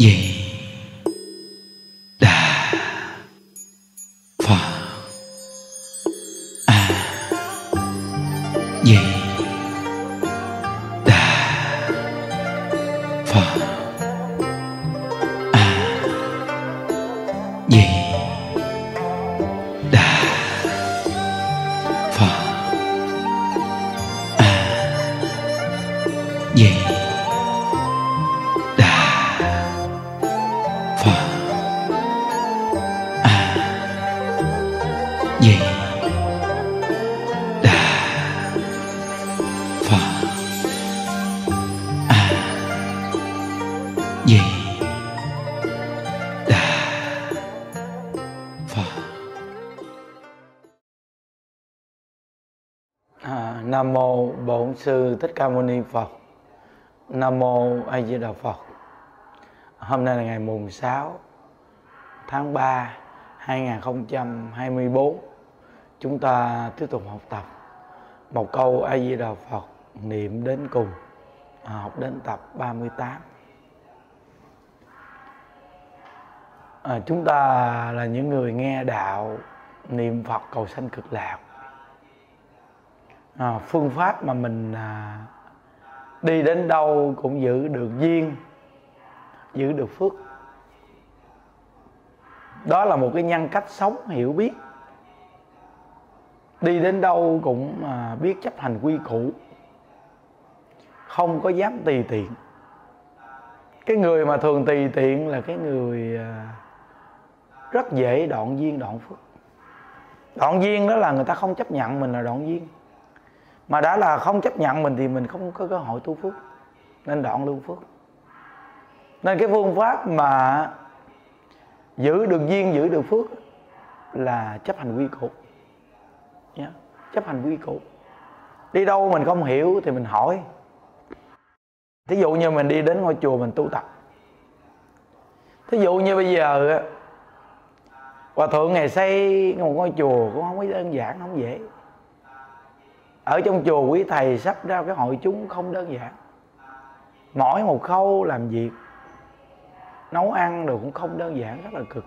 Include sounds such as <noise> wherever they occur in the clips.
di Nam mô Bổn sư Thích Ca Mâu Ni Phật. Nam mô A Di Đà Phật. Hôm nay là ngày mùng 6 tháng 3 2024. Chúng ta tiếp tục học tập một câu A Di Đà Phật niệm đến cùng. À, học đến tập 38. À, chúng ta là những người nghe đạo niệm Phật cầu sanh cực lạc à, phương pháp mà mình à, đi đến đâu cũng giữ được duyên giữ được phước. Đó là một cái nhân cách sống hiểu biết. Đi đến đâu cũng à, biết chấp hành quy củ không có dám tùy tiện. Cái người mà thường tùy tiện là cái người à, rất dễ đoạn duyên đoạn phước. Đoạn duyên đó là người ta không chấp nhận mình là đoạn duyên mà đã là không chấp nhận mình thì mình không có cơ hội tu phước. Nên đoạn lưu phước. Nên cái phương pháp mà giữ được duyên, giữ được phước là chấp hành quy củ. Nhé chấp hành quy củ. Đi đâu mình không hiểu thì mình hỏi. Thí dụ như mình đi đến ngôi chùa mình tu tập. Thí dụ như bây giờ hòa thượng ngày xây một ngôi chùa cũng không có đơn giản, không dễ ở trong chùa quý thầy sắp ra cái hội chúng không đơn giản. Mỗi một khâu làm việc, nấu ăn đều cũng không đơn giản, rất là cực.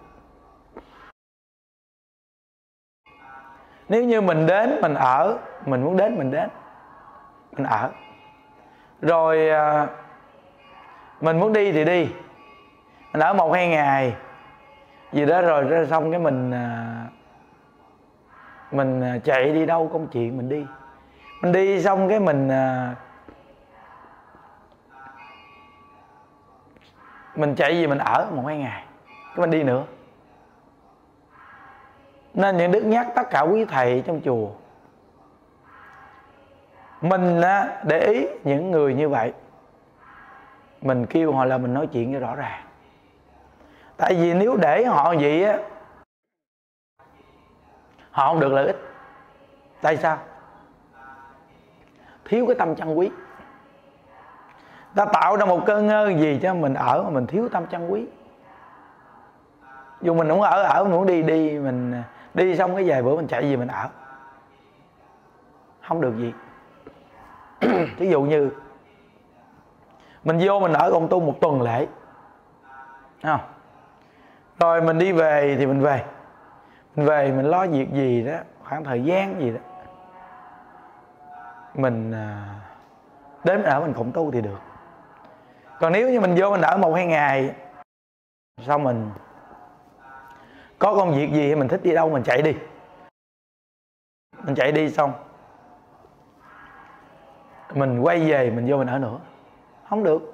Nếu như mình đến, mình ở, mình muốn đến, mình đến. Mình ở. Rồi à, mình muốn đi thì đi. Mình ở một hai ngày. Gì đó rồi ra xong cái mình à, mình à, chạy đi đâu công chuyện mình đi mình đi xong cái mình à, mình chạy gì mình ở một hai ngày, cái mình đi nữa. Nên những đức nhắc tất cả quý thầy trong chùa, mình à, để ý những người như vậy, mình kêu họ là mình nói chuyện cho rõ ràng. Tại vì nếu để họ vậy á, họ không được lợi ích. Tại sao? Thiếu cái tâm chân quý. Ta tạo ra một cơ ngơ gì cho mình ở mà mình thiếu tâm chân quý. Dù mình muốn ở ở mình muốn đi đi mình, đi xong cái về bữa mình chạy gì mình ở. Không được gì. <clears throat> Thí dụ như, mình vô mình ở công tu một tuần lễ. Không? Rồi mình đi về thì mình về. Mình về mình lo việc gì đó, khoảng thời gian gì đó mình à, đến mình ở mình cộng tu thì được. Còn nếu như mình vô mình ở một hai ngày xong mình có công việc gì mình thích đi đâu mình chạy đi. Mình chạy đi xong, mình quay về mình vô mình ở nữa. Không được.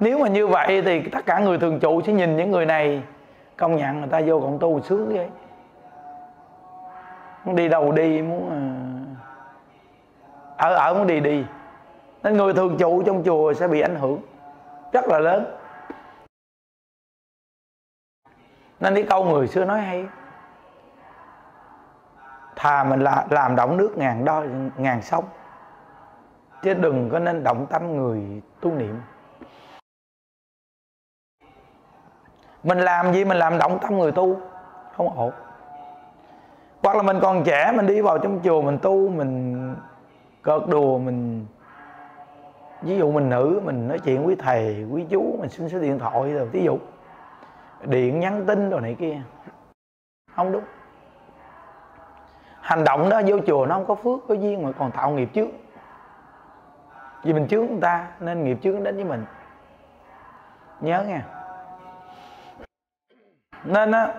Nếu mà như vậy thì tất cả người thường trụ sẽ nhìn những người này, công nhận người ta vô cộng tu sướng vậy muốn đi đâu đi, muốn à, ở ở muốn đi đi. Nên người thường trụ trong chùa sẽ bị ảnh hưởng. Rất là lớn. Nên cái câu người xưa nói hay. Thà mình là, làm động nước ngàn đo, ngàn sông. Chứ đừng có nên động tâm người tu niệm. Mình làm gì mình làm động tâm người tu? Không ổn. Hoặc là mình còn trẻ, mình đi vào trong chùa mình tu, mình cợt đùa mình, ví dụ mình nữ, mình nói chuyện với thầy, quý chú, mình xin số điện thoại rồi ví dụ. Điện nhắn tin rồi này kia. Không đúng. Hành động đó vô chùa nó không có phước, có duyên mà còn tạo nghiệp trước vì mình trước người ta, nên nghiệp trước đến với mình. Nhớ nghe. Nên á,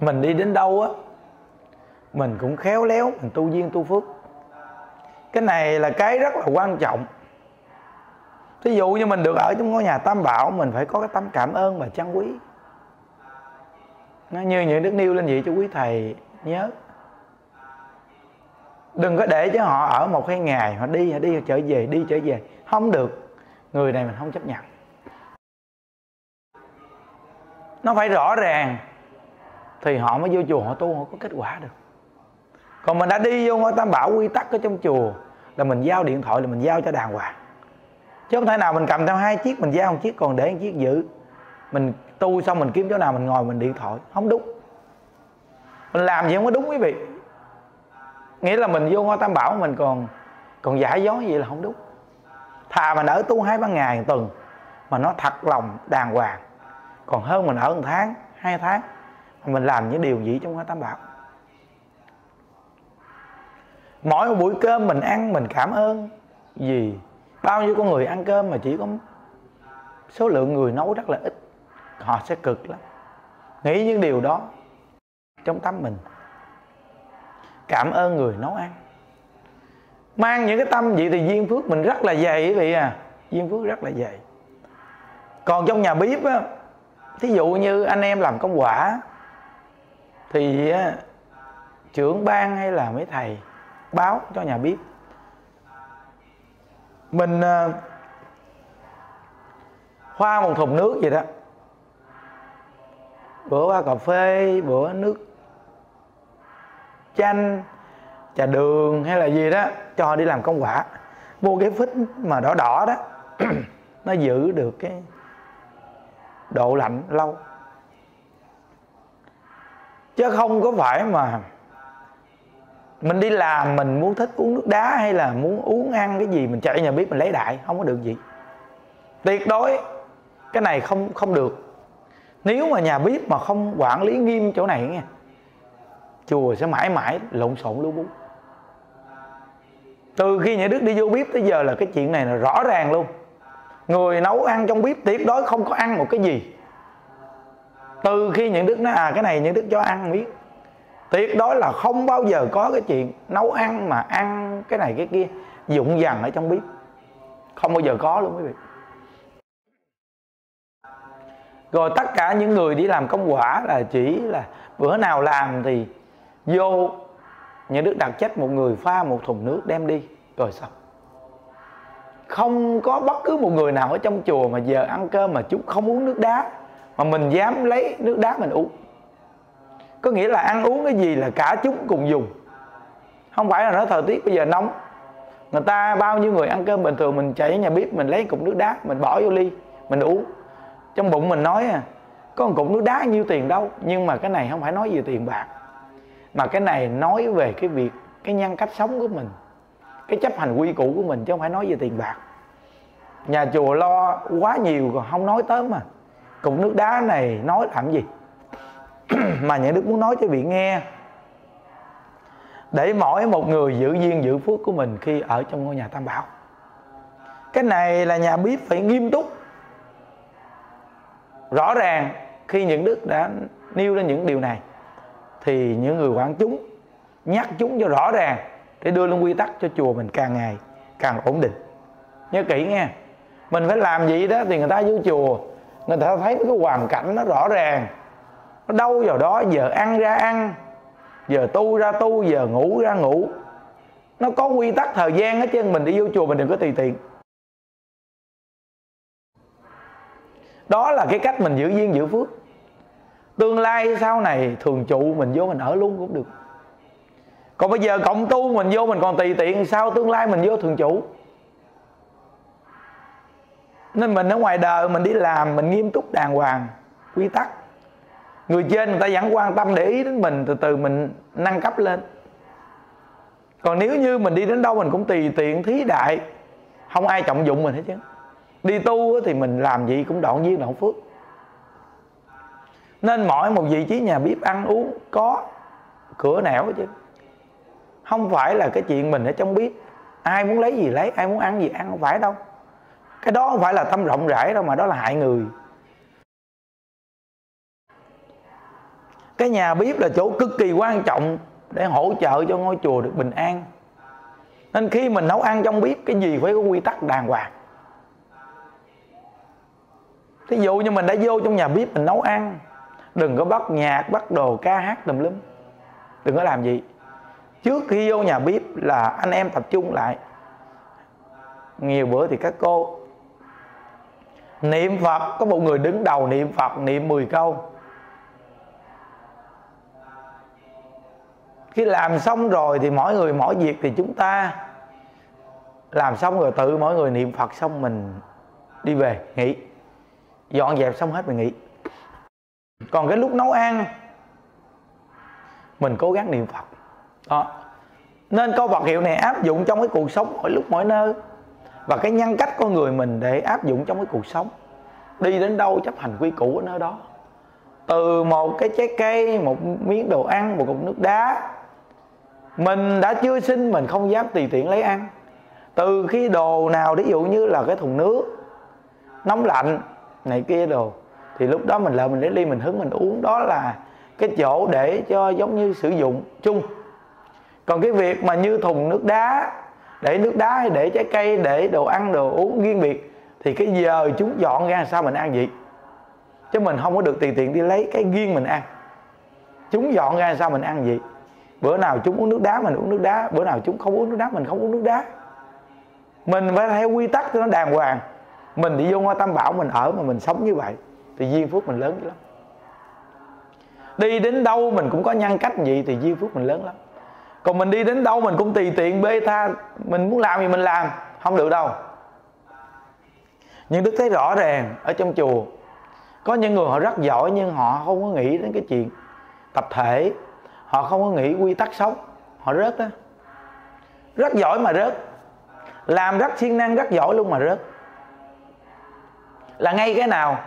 mình đi đến đâu á, mình cũng khéo léo, mình tu duyên tu phước cái này là cái rất là quan trọng. Thí dụ như mình được ở trong ngôi nhà tam bảo, mình phải có cái tâm cảm ơn và trân quý. Nó như những đức nêu lên vậy cho quý thầy, nhớ. Đừng có để cho họ ở một hai ngày, họ đi họ đi, họ trở về, đi, trở về. Không được. Người này mình không chấp nhận. Nó phải rõ ràng. Thì họ mới vô chùa, họ tu, họ có kết quả được còn mình đã đi vô ngôi tam bảo quy tắc ở trong chùa, là mình giao điện thoại, là mình giao cho đàng hoàng. Chứ không thể nào mình cầm theo hai chiếc, mình giao một chiếc, còn để một chiếc giữ. Mình tu xong mình kiếm chỗ nào, mình ngồi mình điện thoại. Không đúng. Mình làm gì không có đúng, quý vị. Nghĩa là mình vô ngôi tam bảo mình còn còn giả dối vậy là không đúng. Thà mình ở tu hai ba ngày một tuần, mà nó thật lòng đàng hoàng. Còn hơn mình ở một tháng, hai tháng, mình làm những điều gì trong ngôi tam bảo? Mỗi một buổi cơm mình ăn mình cảm ơn. Gì? Bao nhiêu con người ăn cơm mà chỉ có số lượng người nấu rất là ít họ sẽ cực lắm. Nghĩ những điều đó trong tâm mình. Cảm ơn người nấu ăn. Mang những cái tâm vậy thì duyên phước mình rất là dày quý vị à. Duyên phước rất là dày. Còn trong nhà bếp á thí dụ như anh em làm công quả thì á, trưởng ban hay là mấy thầy báo cho nhà biết. Mình uh, hoa một thùng nước vậy đó. Bữa qua cà phê bữa nước chanh trà đường hay là gì đó cho đi làm công quả. Mua cái phích mà đỏ đỏ đó <clears throat> nó giữ được cái độ lạnh lâu. Chứ không có phải mà mình đi làm, mình muốn thích uống nước đá hay là muốn uống ăn cái gì, mình chạy nhà bếp mình lấy đại, không có được gì. Tuyệt đối, cái này không không được. Nếu mà nhà bếp mà không quản lý nghiêm chỗ này nghe, chùa sẽ mãi mãi lộn xộn lưu bú. Từ khi nhà đức đi vô bếp tới giờ là cái chuyện này là rõ ràng luôn. Người nấu ăn trong bếp tuyệt đối không có ăn một cái gì. Từ khi những đức nói à cái này những đức cho ăn biết tuyệt đối là không bao giờ có cái chuyện nấu ăn mà ăn cái này cái kia, dụng dằn ở trong bếp. Không bao giờ có luôn quý vị. Rồi tất cả những người đi làm công quả là chỉ là bữa nào làm thì vô nhà đức đặt chết một người pha một thùng nước đem đi, rồi xong. Không có bất cứ một người nào ở trong chùa mà giờ ăn cơm mà chúng không uống nước đá, mà mình dám lấy nước đá mình uống có nghĩa là ăn uống cái gì là cả chúng cùng dùng. Không phải là nói thời tiết bây giờ nóng. Người ta, bao nhiêu người ăn cơm bình thường, mình chạy nhà bếp, mình lấy cục nước đá, mình bỏ vô ly, mình uống. Trong bụng mình nói à có một cục nước đá nhiêu tiền đâu, nhưng mà cái này không phải nói về tiền bạc, mà cái này nói về cái việc, cái nhân cách sống của mình, cái chấp hành quy củ của mình chứ không phải nói về tiền bạc. Nhà chùa lo quá nhiều, còn không nói tới mà. Cục nước đá này nói làm gì? <clears throat> mà nhà đức muốn nói cho vị nghe. Để mỗi một người giữ duyên giữ phước của mình khi ở trong ngôi nhà tam bảo. Cái này là nhà bếp phải nghiêm túc. Rõ ràng, khi những đức đã nêu lên những điều này, thì những người quản chúng nhắc chúng cho rõ ràng để đưa lên quy tắc cho chùa mình càng ngày càng ổn định. Nhớ kỹ nghe, mình phải làm gì đó thì người ta vô chùa, người ta thấy cái hoàn cảnh nó rõ ràng nó đâu vào đó, giờ ăn ra ăn, giờ tu ra tu, giờ ngủ ra ngủ. Nó có quy tắc thời gian hết chứ, mình đi vô chùa mình đừng có tùy tiện. Đó là cái cách mình giữ duyên, giữ phước. Tương lai sau này thường trụ mình vô mình ở luôn cũng được. Còn bây giờ cộng tu mình vô mình còn tùy tiện, sao tương lai mình vô thường trụ? Nên mình ở ngoài đời, mình đi làm, mình nghiêm túc đàng hoàng, quy tắc người trên người ta vẫn quan tâm để ý đến mình, từ từ mình nâng cấp lên. Còn nếu như mình đi đến đâu mình cũng tùy tiện, thí đại, không ai trọng dụng mình hết chứ. Đi tu thì mình làm gì cũng đoạn duyên đoạn phước. Nên mỗi một vị trí nhà bếp ăn uống có cửa nẻo chứ. Không phải là cái chuyện mình ở trong bếp, ai muốn lấy gì lấy, ai muốn ăn gì ăn không phải đâu. Cái đó không phải là tâm rộng rãi đâu mà đó là hại người. Cái nhà bếp là chỗ cực kỳ quan trọng để hỗ trợ cho ngôi chùa được bình an. Nên khi mình nấu ăn trong bếp, cái gì phải có quy tắc đàng hoàng. Thí dụ như mình đã vô trong nhà bếp mình nấu ăn, đừng có bắt nhạc, bắt đồ ca hát tùm lum. Đừng có làm gì. Trước khi vô nhà bếp là anh em tập trung lại. Nhiều bữa thì các cô niệm phật, có một người đứng đầu niệm phật niệm 10 câu. Khi làm xong rồi thì mỗi người mỗi việc thì chúng ta làm xong rồi tự mỗi người niệm phật xong mình đi về, nghỉ. Dọn dẹp xong hết mình nghỉ. Còn cái lúc nấu ăn, mình cố gắng niệm phật. Đó. Nên câu vật hiệu này áp dụng trong cái cuộc sống mỗi lúc mỗi nơi. Và cái nhân cách con người mình để áp dụng trong cái cuộc sống. Đi đến đâu chấp hành quy củ ở nơi đó. Từ một cái trái cây, một miếng đồ ăn, một cục nước đá mình đã chưa sinh mình không dám tùy tiện lấy ăn. Từ khi đồ nào, ví dụ như là cái thùng nước, nóng lạnh này kia đồ, thì lúc đó mình lại mình lấy ly, mình hứng, mình uống. Đó là cái chỗ để cho giống như sử dụng chung. Còn cái việc mà như thùng nước đá, để nước đá hay để trái cây, để đồ ăn, đồ uống riêng biệt, thì cái giờ chúng dọn ra sao mình ăn vậy? Chứ mình không có được tùy tiện đi lấy cái riêng mình ăn. Chúng dọn ra sao mình ăn vậy? Bữa nào chúng uống nước đá mình uống nước đá, bữa nào chúng không uống nước đá mình không uống nước đá. Mình phải theo quy tắc cho nó đàng hoàng. Mình đi vô ngôi tam bảo mình ở mà mình sống như vậy, thì duyên phước mình lớn lắm. Đi đến đâu mình cũng có nhân cách gì thì duyên phước mình lớn lắm. Còn mình đi đến đâu mình cũng tùy tiện, bê tha, mình muốn làm gì mình làm, không được đâu. Nhưng đức thấy rõ ràng ở trong chùa, có những người họ rất giỏi nhưng họ không có nghĩ đến cái chuyện tập thể họ không có nghĩ quy tắc sống họ rớt đó rất giỏi mà rớt. Làm rất siêng năng, rất giỏi luôn mà rớt. Là ngay cái nào?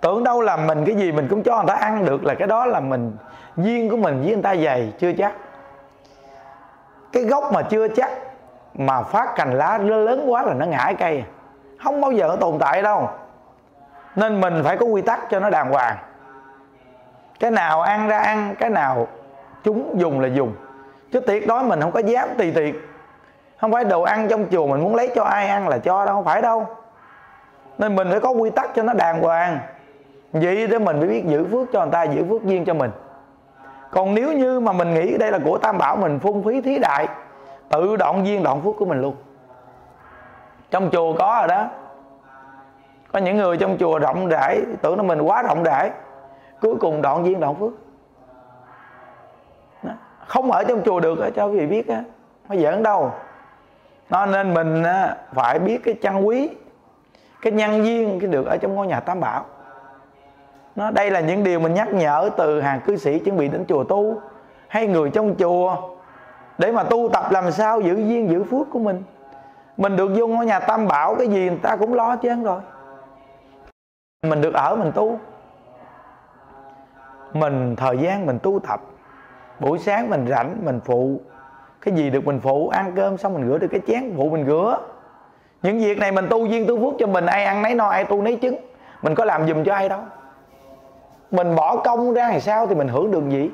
Tưởng đâu là mình cái gì mình cũng cho người ta ăn được là cái đó là mình, duyên của mình với người ta dày, chưa chắc. Cái gốc mà chưa chắc, mà phát cành lá lớn quá là nó ngã cây à. không bao giờ nó tồn tại đâu. Nên mình phải có quy tắc cho nó đàng hoàng. Cái nào ăn ra ăn, cái nào chúng dùng là dùng. Chứ tiệc đó mình không có dám tùy tiện không phải đồ ăn trong chùa mình muốn lấy cho ai ăn là cho đâu, không phải đâu. Nên mình phải có quy tắc cho nó đàng hoàng. Vậy để mình mới biết giữ phước cho người ta, giữ phước riêng cho mình. Còn nếu như mà mình nghĩ đây là của tam bảo, mình phung phí thí đại, tự đoạn duyên, đoạn phước của mình luôn. Trong chùa có rồi đó. Có những người trong chùa rộng rãi, tưởng là mình quá rộng rãi, cuối cùng đoạn duyên, đoạn phước không ở trong chùa được cho quý vị biết á, nó giỡn đâu. Nó nên mình phải biết cái chân quý, cái nhân duyên cái được ở trong ngôi nhà tam bảo. Nó, đây là những điều mình nhắc nhở từ hàng cư sĩ chuẩn bị đến chùa tu. Hay người trong chùa để mà tu tập làm sao giữ duyên, giữ phước của mình. Mình được vô ngôi nhà tam bảo, cái gì người ta cũng lo chứ rồi. Mình được ở mình tu. Mình, thời gian mình tu tập buổi sáng mình rảnh, mình phụ. Cái gì được mình phụ? Ăn cơm xong mình rửa được cái chén, phụ mình rửa. Những việc này mình tu duyên tu phước cho mình. Ai ăn nấy no, ai tu nấy trứng mình có làm giùm cho ai đâu. Mình bỏ công ra thì sao thì mình hưởng được gì?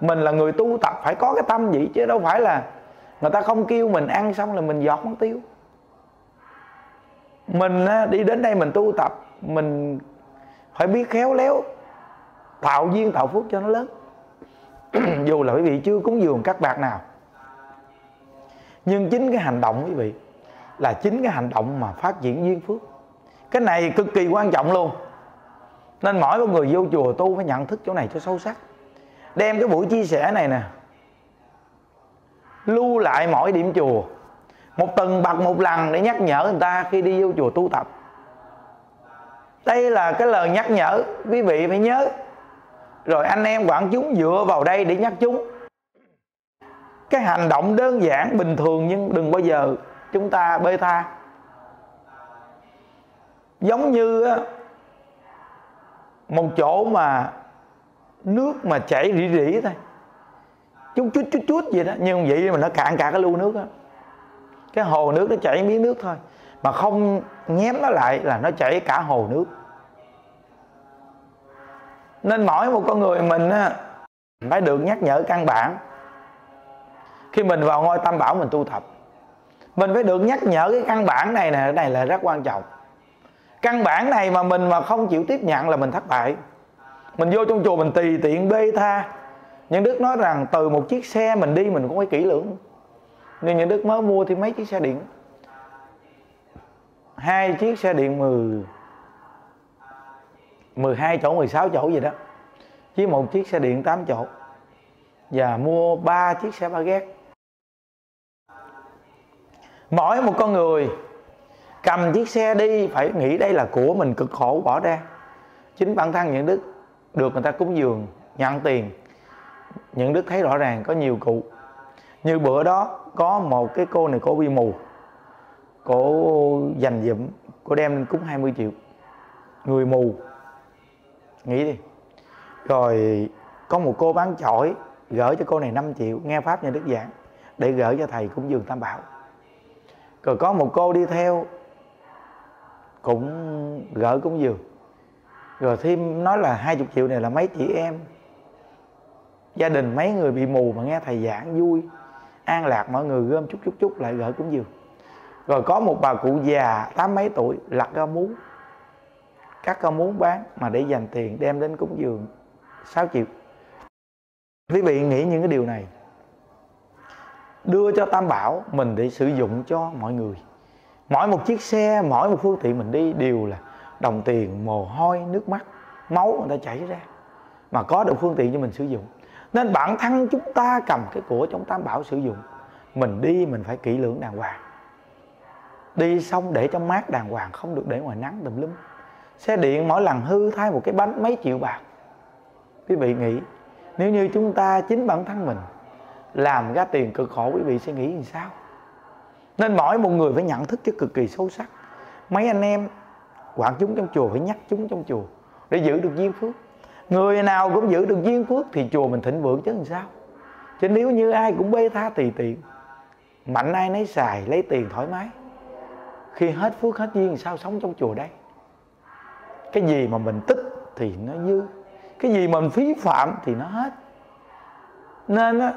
Mình là người tu tập, phải có cái tâm vậy chứ đâu phải là người ta không kêu mình ăn xong là mình giọt mất tiêu. Mình đi đến đây mình tu tập, mình phải biết khéo léo. Tạo duyên, tạo phước cho nó lớn. <clears throat> dù là quý vị chưa cúng dường các bạc nào, nhưng chính cái hành động, quý vị, là chính cái hành động mà phát triển duyên phước. Cái này cực kỳ quan trọng luôn. Nên mỗi một người vô chùa tu phải nhận thức chỗ này cho sâu sắc. Đem cái buổi chia sẻ này nè, lưu lại mỗi điểm chùa. Một tuần bật một lần để nhắc nhở người ta khi đi vô chùa tu tập. Đây là cái lời nhắc nhở quý vị phải nhớ rồi anh em quản chúng dựa vào đây để nhắc chúng. Cái hành động đơn giản, bình thường nhưng đừng bao giờ chúng ta bê tha. Giống như một chỗ mà nước mà chảy rỉ rỉ thôi. Chút chút chút chút vậy đó. Nhưng vậy mà nó cạn cả cái lưu nước đó. cái hồ nước nó chảy miếng nước thôi. Mà không nhém nó lại là nó chảy cả hồ nước nên mỗi một con người mình á, phải được nhắc nhở căn bản. Khi mình vào ngôi tam bảo mình tu tập, mình phải được nhắc nhở cái căn bản này nè, cái này là rất quan trọng. Căn bản này mà mình mà không chịu tiếp nhận là mình thất bại. Mình vô trong chùa mình tùy tiện bê tha. Những đức nói rằng từ một chiếc xe mình đi mình cũng phải kỹ lưỡng. Nên những đức mới mua thì mấy chiếc xe điện. Hai chiếc xe điện 10 12 chỗ 16 chỗ gì đó. Với một chiếc xe điện 8 chỗ. Và mua ba chiếc xe ba gác. Mỗi một con người cầm chiếc xe đi phải nghĩ đây là của mình cực khổ, bỏ ra. Chính bản thân những đức được người ta cúng dường, nhận tiền. Những đức thấy rõ ràng có nhiều cụ. Như bữa đó, có một cái cô này, cô bị mù. Cô dành dụm, cô đem lên cúng 20 triệu. Người mù nghĩ đi. Rồi có một cô bán chổi gửi cho cô này 5 triệu, nghe pháp nhà đức giảng, để gửi cho thầy cúng dường tam bảo. Rồi có một cô đi theo, cũng gửi cúng dường. Rồi thêm nói là 20 triệu này là mấy chị em. Gia đình mấy người bị mù mà nghe thầy giảng vui. An lạc mọi người gom chút chút chút lại gửi cúng dường. Rồi có một bà cụ già tám mấy tuổi lặt ra muốn các con muốn bán mà để dành tiền đem đến cúng dường 6 triệu quý vị nghĩ những cái điều này. Đưa cho tam bảo, mình để sử dụng cho mọi người. Mỗi một chiếc xe, mỗi một phương tiện mình đi đều là đồng tiền, mồ hôi, nước mắt, máu người ta chảy ra. Mà có được phương tiện cho mình sử dụng. Nên bản thân chúng ta cầm cái của trong tam bảo sử dụng. Mình đi, mình phải kỹ lưỡng đàng hoàng. Đi xong để trong mát đàng hoàng, không được để ngoài nắng tùm lum xe điện mỗi lần hư thay một cái bánh mấy triệu bạc. Quý vị nghĩ, nếu như chúng ta chính bản thân mình làm ra tiền cực khổ, quý vị sẽ nghĩ làm sao? Nên mỗi một người phải nhận thức cho cực kỳ sâu sắc. Mấy anh em quản chúng trong chùa phải nhắc chúng trong chùa để giữ được duyên phước. Người nào cũng giữ được duyên phước thì chùa mình thịnh vượng chứ làm sao? Chứ nếu như ai cũng bê tha tùy tiện, mạnh ai nấy xài, lấy tiền thoải mái, khi hết phước hết duyên sao sống trong chùa đây? Cái gì mà mình tích thì nó dư. Cái gì mà mình phí phạm thì nó hết. Nên á,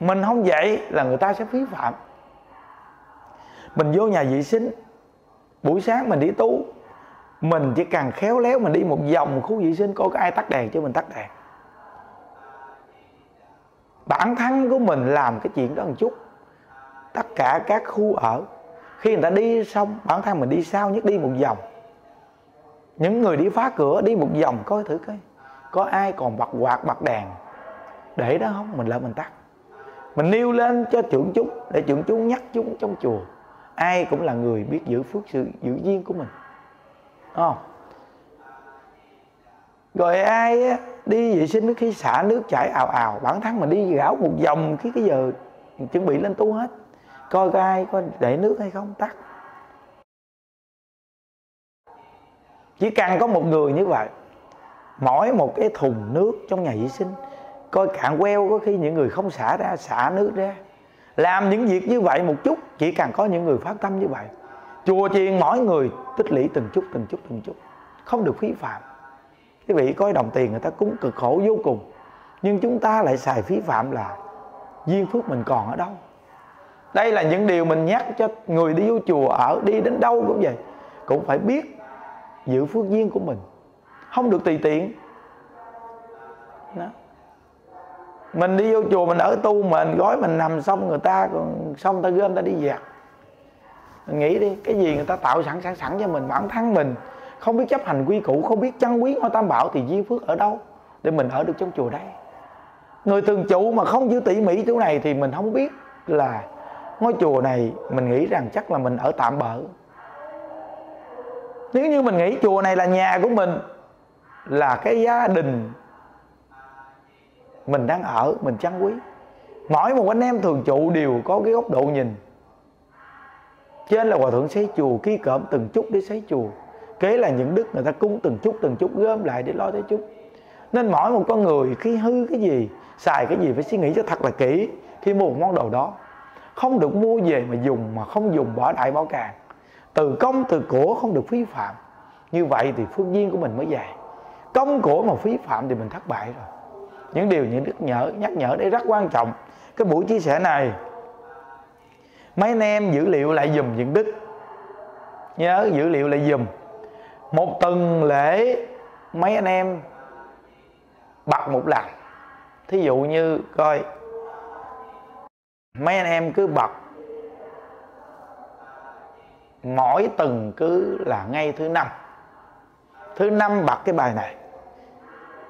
mình không dạy là người ta sẽ phí phạm. Mình vô nhà vệ sinh, buổi sáng mình đi tu, mình chỉ cần khéo léo mình đi một vòng khu vệ sinh coi có ai tắt đèn cho mình tắt đèn. Bản thân của mình làm cái chuyện đó một chút. Tất cả các khu ở, khi người ta đi xong, bản thân mình đi sau nhất đi một vòng những người đi phá cửa, đi một vòng, coi thử coi. Có ai còn bật quạt, bật đèn? Để đó không, mình lại mình tắt. Mình nêu lên cho trưởng chúng, để trưởng chúng nhắc chúng trong chùa. Ai cũng là người biết giữ phước sự giữ duyên của mình. Không? Rồi ai đi vệ sinh khi xả nước chảy ào ào. Bản thân mình đi gạo một vòng khi cái giờ chuẩn bị lên tu hết. Coi có ai có để nước hay không? Tắt. Chỉ cần có một người như vậy, mỗi một cái thùng nước trong nhà vệ sinh, coi cạn queo có khi những người không xả ra, xả nước ra. Làm những việc như vậy một chút, chỉ cần có những người phát tâm như vậy. Chùa chiền mỗi người tích lũy từng chút từng chút từng chút. Không được phí phạm. Quý vị coi đồng tiền người ta cúng cực khổ vô cùng, nhưng chúng ta lại xài phí phạm là duyên phước mình còn ở đâu? Đây là những điều mình nhắc cho người đi vô chùa, ở đi đến đâu cũng vậy. Cũng phải biết giữ phước duyên của mình. Không được tùy tiện. Đó. mình đi vô chùa mình ở tu mình gói mình nằm xong người ta, còn xong ta gom ta đi dẹp. Mình nghĩ đi, cái gì người ta tạo sẵn sẵn sẵn cho mình bản thân mình. Không biết chấp hành quy củ, không biết chân quý ngôi tam bảo thì duyên phước ở đâu để mình ở được trong chùa đây? Người thường trụ mà không giữ tỉ mỉ chỗ này thì mình không biết là ngôi chùa này mình nghĩ rằng chắc là mình ở tạm bỡ nếu như mình nghĩ chùa này là nhà của mình, là cái gia đình mình đang ở, mình trân quý. Mỗi một anh em thường trụ đều có cái góc độ nhìn. Trên là hòa thượng xây chùa, ký cỡm từng chút để xây chùa. Kế là những đức người ta cúng từng chút từng chút, gom lại để lo tới chút. Nên mỗi một con người khi hư cái gì, xài cái gì phải suy nghĩ cho thật là kỹ khi mua một món đồ đó không được mua về mà dùng, mà không dùng bỏ đại bỏ càng từ công từ của không được phí phạm. Như vậy thì phước duyên của mình mới dài. Công của mà phí phạm thì mình thất bại rồi. Những điều những đức nhở, nhắc nhở đây rất quan trọng. Cái buổi chia sẻ này, mấy anh em dữ liệu lại dùm những đức. Nhớ, dữ liệu lại dùm. Một tuần lễ, mấy anh em bật một lần thí dụ như, coi, mấy anh em cứ bật mỗi tuần cứ là ngay thứ năm. Thứ năm bật cái bài này.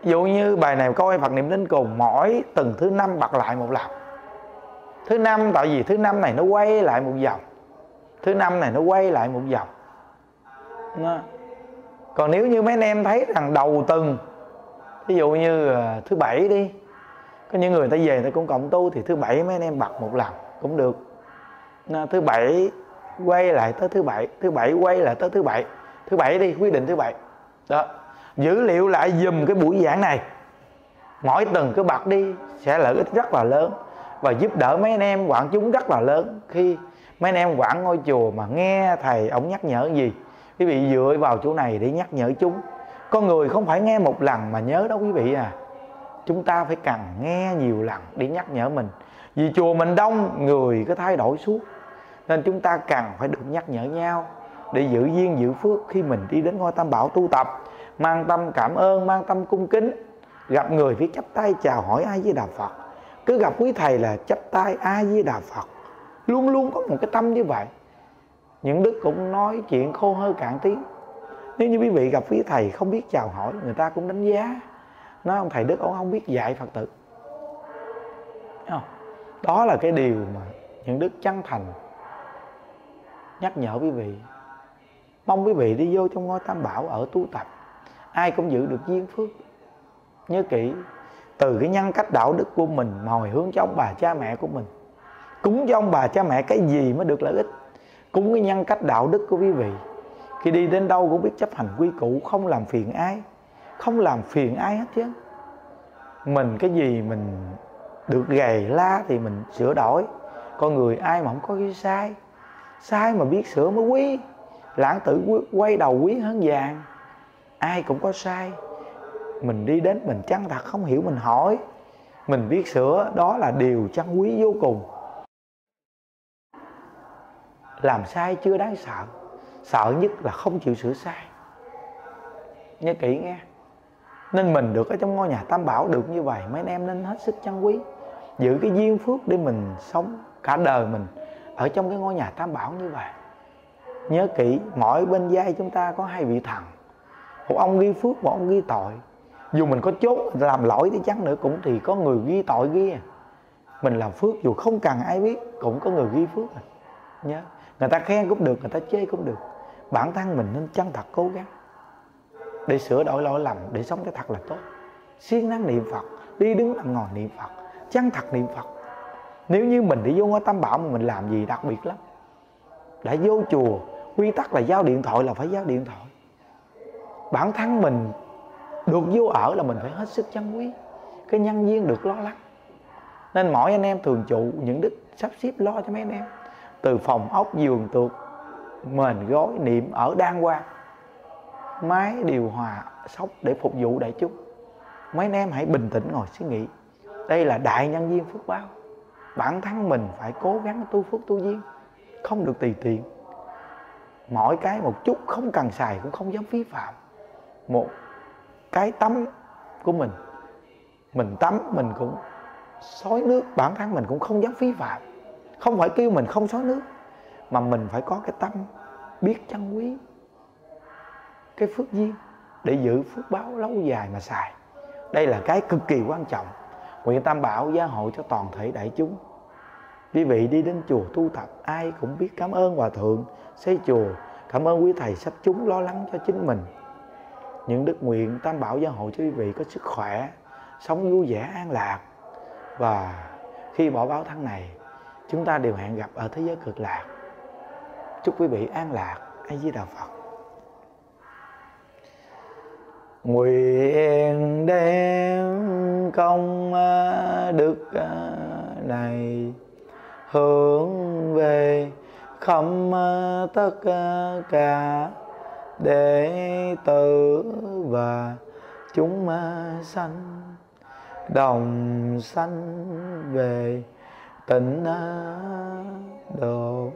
Ví dụ như bài này coi Phật niệm đến cùng mỗi tuần thứ năm bật lại một lần. Thứ năm tại vì thứ năm này nó quay lại một vòng. Thứ năm này nó quay lại một vòng. Nó. còn nếu như mấy anh em thấy rằng đầu tuần ví dụ như ờ, thứ bảy đi có những người ta về ta cũng cộng tu thì thứ bảy mấy anh em bật một lần cũng được. Nó, thứ bảy quay lại tới thứ bảy thứ bảy quay lại tới thứ bảy. Thứ bảy đi, quyết định thứ bảy. Đó. Dữ liệu lại dùm cái buổi giảng này. Mỗi tuần cứ bật đi, sẽ lợi ích rất là lớn. Và giúp đỡ mấy anh em quản chúng rất là lớn. Khi mấy anh em quản ngôi chùa mà nghe thầy ổng nhắc nhở gì, quý vị dựa vào chỗ này để nhắc nhở chúng. Con người không phải nghe một lần mà nhớ đó quý vị à. Chúng ta phải cần nghe nhiều lần để nhắc nhở mình. Vì chùa mình đông, người cứ thay đổi suốt nên chúng ta cần phải được nhắc nhở nhau để giữ duyên giữ phước khi mình đi đến ngôi tam bảo tu tập. Mang tâm cảm ơn, mang tâm cung kính, gặp người phải chắp tay chào hỏi ai với đạo phật. Cứ gặp quý thầy là chắp tay ai với đạo phật. Luôn luôn có một cái tâm như vậy. Những đức cũng nói chuyện khô hơi cạn tiếng. Nếu như quý vị gặp quý thầy không biết chào hỏi, người ta cũng đánh giá. Nói ông thầy đức ông không biết dạy phật tử. Đó là cái điều mà những đức chân thành nhắc nhở quý vị. Mong quý vị đi vô trong ngôi tam bảo ở tu tập. Ai cũng giữ được duyên phước. Nhớ kỹ, từ cái nhân cách đạo đức của mình mà hồi hướng cho ông bà cha mẹ của mình, cúng cho ông bà cha mẹ cái gì mới được lợi ích. Cúng cái nhân cách đạo đức của quý vị. Khi đi đến đâu cũng biết chấp hành quy củ, không làm phiền ai, không làm phiền ai hết chứ. Mình cái gì mình được gầy la thì mình sửa đổi. Con người ai mà không có cái sai sai mà biết sửa mới quý. Lãng tử quay đầu quý hơn vàng. Ai cũng có sai. Mình đi đến mình chân thật không hiểu, mình hỏi. Mình biết sửa, đó là điều chân quý vô cùng. Làm sai chưa đáng sợ. Sợ nhất là không chịu sửa sai. Nhớ kỹ nghe. Nên mình được ở trong ngôi nhà tam bảo được như vậy, mấy anh em nên hết sức chân quý. Giữ cái duyên phước để mình sống cả đời mình ở trong cái ngôi nhà tam bảo như vậy, nhớ kỹ, mỗi bên vai chúng ta có hai vị thần. Một ông ghi phước, một ông ghi tội. Dù mình có chốt làm lỗi đi chăng nữa cũng thì có người ghi tội ghi à. mình làm phước dù không cần ai biết, cũng có người ghi phước à. Nhớ, người ta khen cũng được, người ta chê cũng được. Bản thân mình nên chân thật cố gắng để sửa đổi lỗi lầm, để sống cho thật là tốt. Siêng năng niệm phật, đi đứng nằm ngồi niệm phật, chân thật niệm phật nếu như mình đi vô ngôi tam bảo mà mình làm gì đặc biệt lắm. Đã vô chùa quy tắc là giao điện thoại là phải giao điện thoại. Bản thân mình được vô ở là mình phải hết sức trân quý. Cái nhân viên được lo lắng. Nên mỗi anh em thường trụ những đức sắp xếp lo cho mấy anh em. Từ phòng ốc giường tược mền gối niệm ở đan quang, máy điều hòa sóc để phục vụ đại chúng. Mấy anh em hãy bình tĩnh ngồi suy nghĩ. Đây là đại nhân viên phước báo bản thân mình phải cố gắng tu phước tu duyên, không được tùy tiện. Mỗi cái một chút không cần xài cũng không dám vi phạm. Một cái tắm của mình mình tắm mình cũng xói nước, bản thân mình cũng không dám vi phạm. Không phải kêu mình không xói nước, mà mình phải có cái tâm biết trân quý, cái phước duyên để giữ phước báo lâu dài mà xài. Đây là cái cực kỳ quan trọng. Nguyện tam bảo gia hộ cho toàn thể đại chúng quý vị đi đến chùa tu tập, ai cũng biết cảm ơn hòa thượng, xây chùa, cảm ơn quý thầy sắp chúng lo lắng cho chính mình. Những đức nguyện tam bảo gia hộ cho quý vị có sức khỏe, sống vui vẻ, an lạc. Và khi bỏ báo thân này, chúng ta đều hẹn gặp ở thế giới cực lạc. Chúc quý vị an lạc. A di đà phật. Nguyện đem công à, đức à, này hướng về khắp à, tất cả đệ tử và chúng à, sanh, đồng sanh về tịnh à, độ.